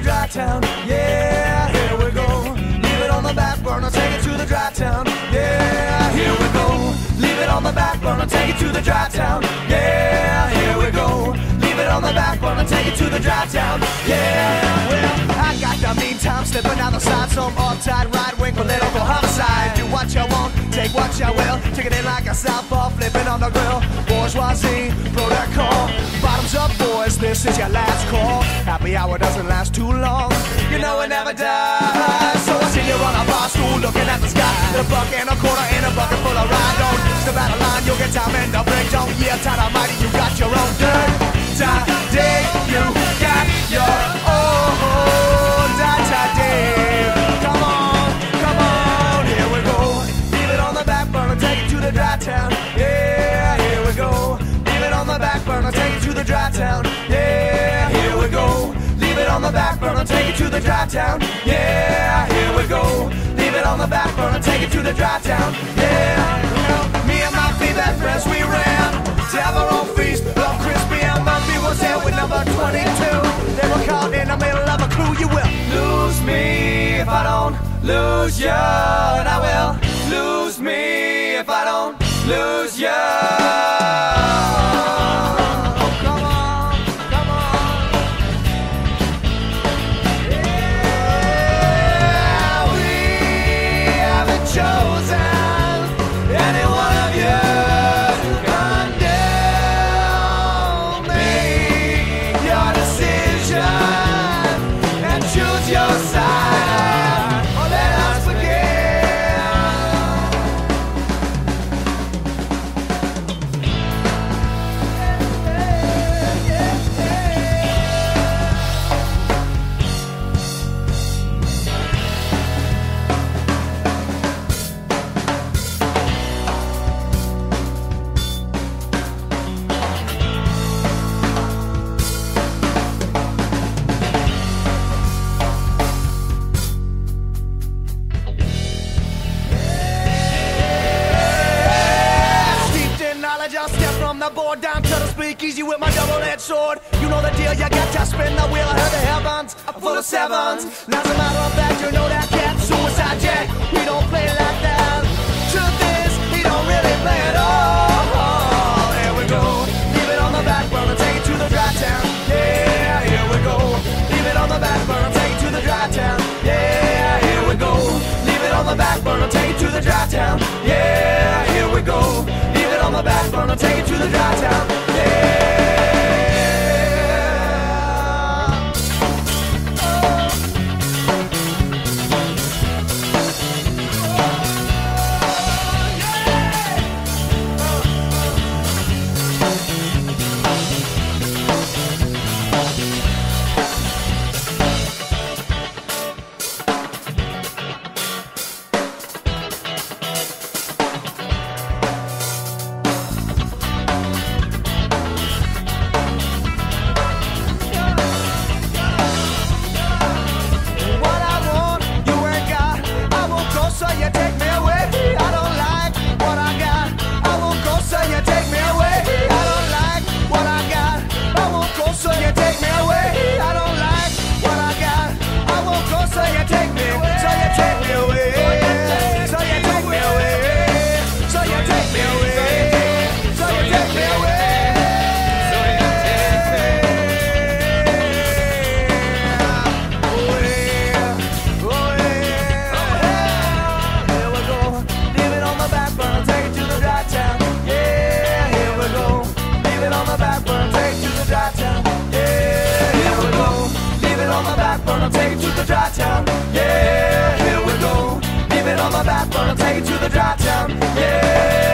dry town. Yeah, here we go. Leave it on the back burner, take it to the dry town. Yeah, here we go. Leave it on the back burner, take it to the dry town. Yeah, here we go. Leave it on the back burner, take it to the dry town. Yeah, well, I got the meantime slipping out the side, some uptight right wing political homicide. Do what you want, take what you will. Take it in like a southpaw, flipping on the grill. Bourgeoisie, protocol. Bottoms up, boys, this is your last call. Happy hour doesn't last too long. You know it never does. So I see you on a bar stool looking at the sky. The buck and a quarter in a town. Yeah, here we go. Leave it on the back burner, take it to the dry town. Yeah, me and my female friends, we ran to have our own feast of Crispian Murphy was there with number 22. They were caught in the middle of a crew. You will lose me if I don't lose you, and I will lose me if I don't lose you. The board down to the speakeasy with my double-edged sword. You know the deal, you got to spin the wheel. I heard the heavens are full of sevens. Now, as a matter of fact, you know the back take it to the dry town. Take it to the dry town, yeah. Here we go. Leave it on the back burner, take it to the dry town, yeah.